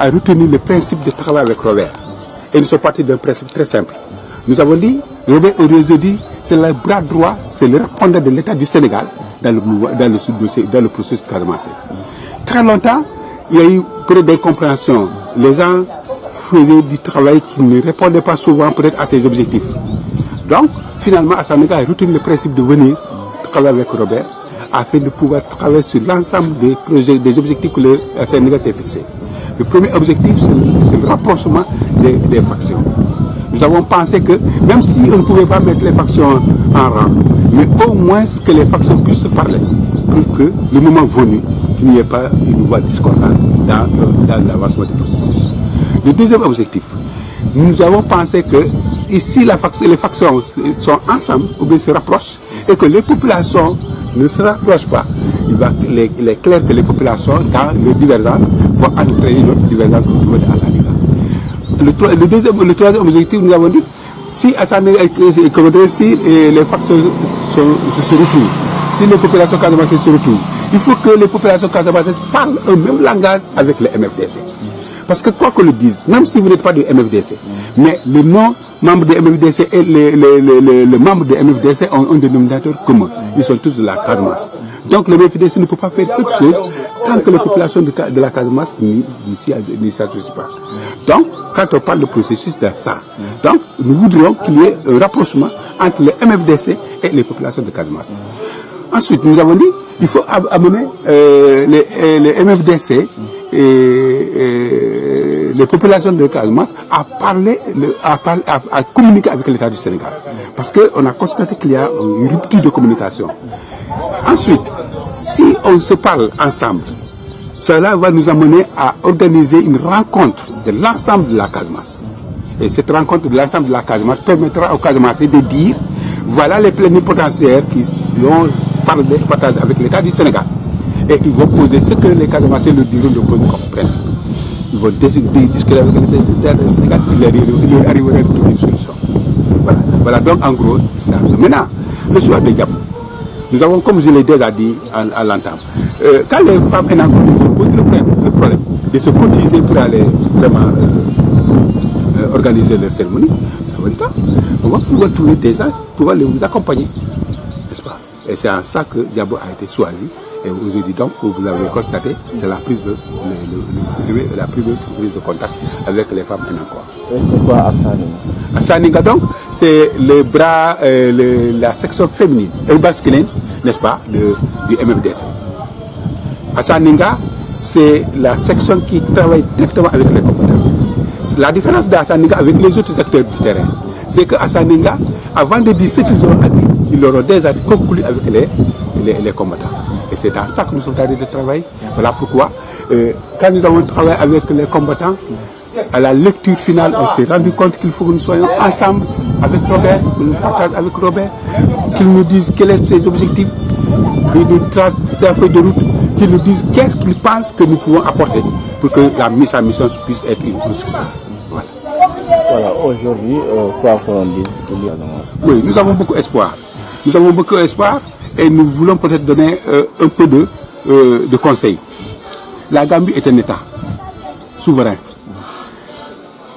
a retenu le principe de travail avec Robert. Et nous sommes partis d'un principe très simple. Nous avons dit, Robert aujourd'hui, c'est le bras droit, c'est le répondant de l'État du Sénégal dans le, dans le, dans le processus Casamance. Très longtemps, il y a eu peu d'incompréhension. Les gens faisaient du travail qui ne répondait pas souvent peut-être à ses objectifs. Donc, finalement, Assanéga a retenu le principe de venir travailler avec Robert afin de pouvoir travailler sur l'ensemble des des objectifs que le Sénégal s'est fixé. Le premier objectif, c'est le, rapprochement des, factions. Nous avons pensé que, même si on ne pouvait pas mettre les factions en rang, mais au moins que les factions puissent se parler, pour que le moment venu, qu'il n'y ait pas une voix discordante dans, dans l'avancement du processus. Le deuxième objectif, nous avons pensé que faction, les factions sont ensemble, ou bien se rapprochent, et que les populations ne se rapprochent pas. Il, va, il, est, est, que les populations, dans les divergences, vont entraîner notre divergence au niveau de. Le, le, deuxième, le troisième objectif, nous avons dit, si Assaniga si les factions se, retrouvent, si les populations casamançaises se retrouvent, il faut que les populations casamançaises parlent un même langage avec les MFDC. Parce que quoi qu'on le dise, même si vous n'êtes pas du MFDC, mais les non-membres du MFDC et les, les, les, membres du MFDC ont un dénominateur commun. Ils sont tous de la Casamance. Donc le MFDC ne peut pas faire quelque chose tant que les populations de, de la Casamance n'y s'associent pas. Donc, quand on parle de processus, c'est ça. Donc, nous voudrions qu'il y ait un rapprochement entre le MFDC et les populations de Casamance. Ensuite, nous avons dit il faut amener euh, les, les, MFDC et, les populations de Casamance à parler, à, parler, à, communiquer avec l'État du Sénégal. Parce qu'on a constaté qu'il y a une rupture de communication. Ensuite, si on se parle ensemble, cela va nous amener à organiser une rencontre de l'ensemble de la Casamance. Et cette rencontre de l'ensemble de la Casamance permettra aux Casamassés de dire voilà les plénipotentiaires qui ont parlé avec l'État du Sénégal. Et ils vont poser ce que les Casamassés leur diront de poser comme principe. Vont discuter avec du Sénégal, il leur arrivera de trouver une solution. Voilà. voilà donc en gros, ça. Maintenant, le choix de Diabou. Nous avons, comme je l'ai déjà dit à, à l'entame, euh, quand les femmes et nous ont posé le problème, le problème, de se cotiser pour aller vraiment euh, euh, organiser leur cérémonie, ça veut dire on va pouvoir trouver des gens pour pouvoir les vous accompagner. N'est-ce pas? Et c'est en ça que Diabo a été choisi. Et aujourd'hui, donc, vous l'avez constaté, c'est la prise de, le, le, le, la prise de contact avec les femmes en. Et c'est quoi Assaninga Assaninga, donc, c'est le bras, euh, la section féminine, et masculine, n'est-ce pas, de, du MFDC. Assaninga, c'est la section qui travaille directement avec les combattants. La différence d'Assaninga avec les autres acteurs du terrain, c'est que Assaninga, avant de dire ce qu'ils ont dit, ils l'auront déjà conclu avec les, les, les combattants. Et c'est dans ça que nous sommes allés de travail. Voilà pourquoi, euh, quand nous avons travaillé avec les combattants, à la lecture finale, on s'est rendu compte qu'il faut que nous soyons ensemble avec Robert, que nous partageons avec Robert, qu'il nous dise quels sont ses objectifs, qu'il nous trace ses feuilles de route, qu'il nous dise qu'est-ce qu'il pense que nous pouvons apporter pour que la, sa mission puisse être une, succès. Voilà, voilà aujourd'hui, euh, quoi qu'on dise Oui, nous avons beaucoup d'espoir. Nous avons beaucoup d'espoir et nous voulons peut-être donner euh, un peu de, euh, de conseils. La Gambie est un État souverain.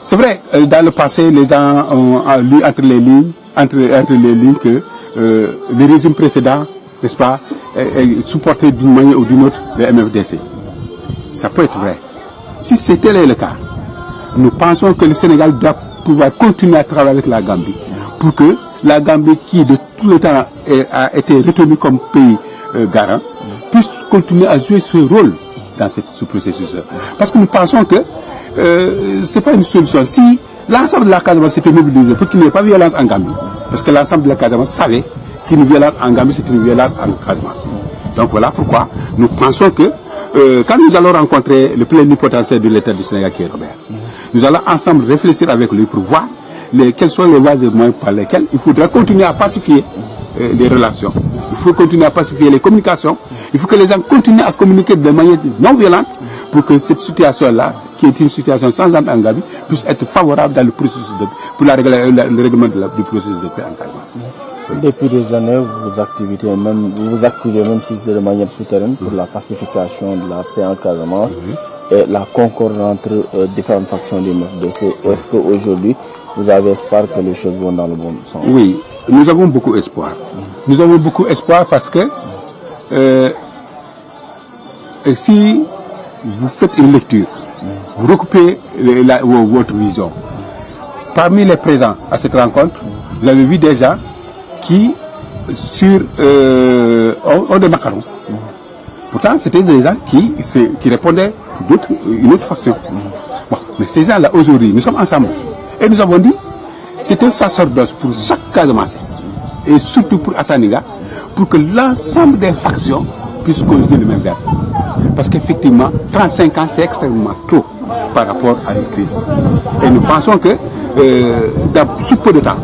C'est vrai, euh, dans le passé, les gens ont, lu entre les lignes, entre, entre les lignes que euh, le régime précédent, n'est-ce pas, supportait d'une manière ou d'une autre le MFDC. Ça peut être vrai. Si c'était le cas, nous pensons que le Sénégal doit pouvoir continuer à travailler avec la Gambie pour que la Gambie, qui de tout le temps a été retenue comme pays euh, garant, puisse continuer à jouer ce rôle dans cette, ce processus. Parce que nous pensons que euh, ce n'est pas une solution. Si l'ensemble de la Casamance s'était mobilisé pour qu'il n'y ait pas de violence en Gambie, parce que l'ensemble de la Casamance savait qu'une violence en Gambie, c'est une violence en Casamance. Donc voilà pourquoi nous pensons que euh, quand nous allons rencontrer le plénipotentiaire de l'État du Sénégal qui est Robert, nous allons ensemble réfléchir avec lui pour voir les, quels sont les voies et moyens par lesquels il faudra continuer à pacifier euh, les relations. Il faut continuer à pacifier les communications. Il faut que les gens continuent à communiquer de manière non violente pour que cette situation-là, qui est une situation sans âme puisse être favorable dans le processus de pour la, la, le règlement de la, du processus de paix en. Oui. Depuis des années, vous activez même, vous activez même si de manière souterraine pour la pacification de la paix en Casamance. Et la concorde entre euh, différentes factions du MFDC. Est-ce qu'aujourd'hui, vous avez espoir que les choses vont dans le bon sens Oui, nous avons beaucoup espoir. Nous avons beaucoup espoir parce que euh, si vous faites une lecture, vous recoupez votre vision. Parmi les présents à cette rencontre, vous avez vu des gens qui sur euh, ont, des macarons. Pourtant, c'était des gens qui, qui répondaient pour une autre faction. Mais ces gens-là, aujourd'hui, nous sommes ensemble. Et nous avons dit, c'est un sacerdoce pour chaque Casamance. Et surtout pour Assaniga, pour que l'ensemble des factions puissent conjuguer le même verbe. Parce qu'effectivement, 35 ans, c'est extrêmement trop par rapport à une crise. Et nous pensons que euh, dans sous peu de temps,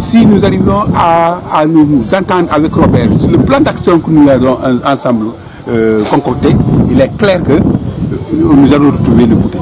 si nous arrivons à, nous entendre avec Robert sur le plan d'action que nous avons en- ensemble euh, concocté, il est clair que euh, nous allons retrouver le bout de